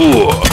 Novo.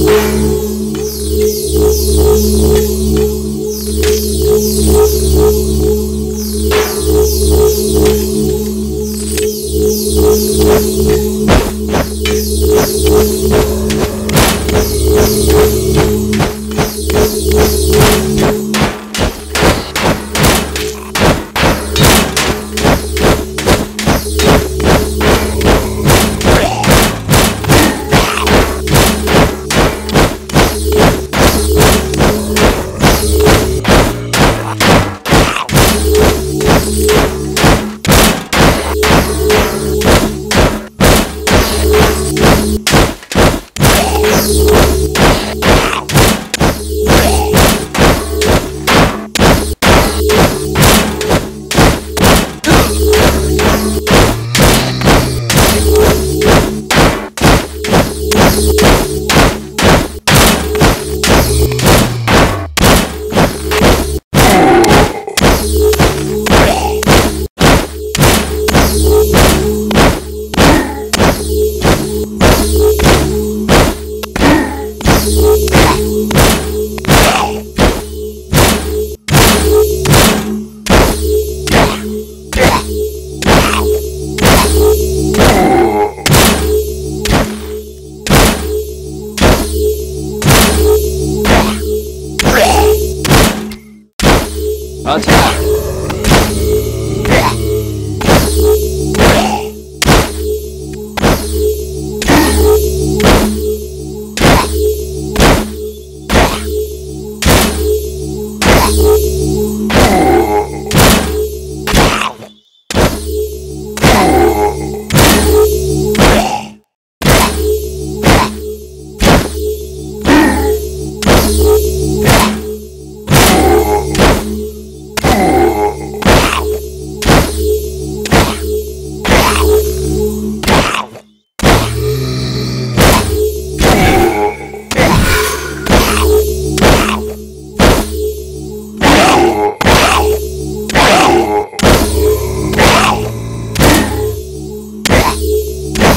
Yeah.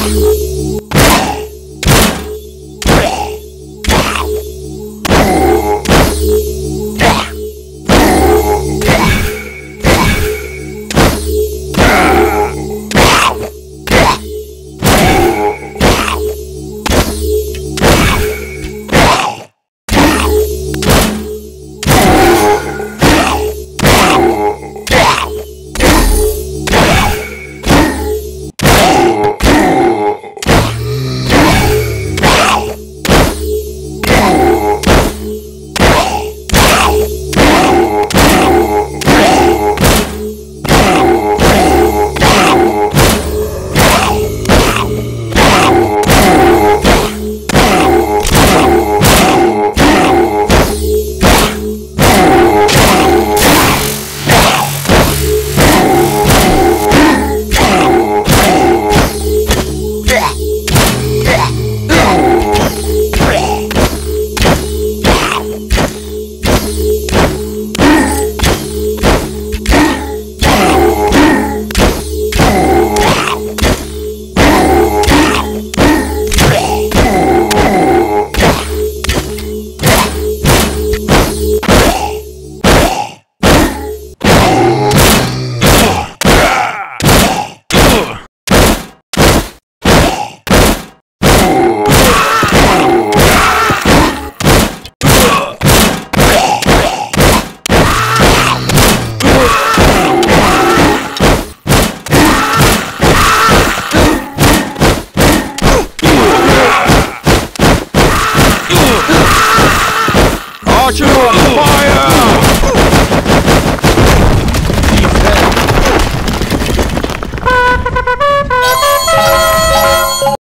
you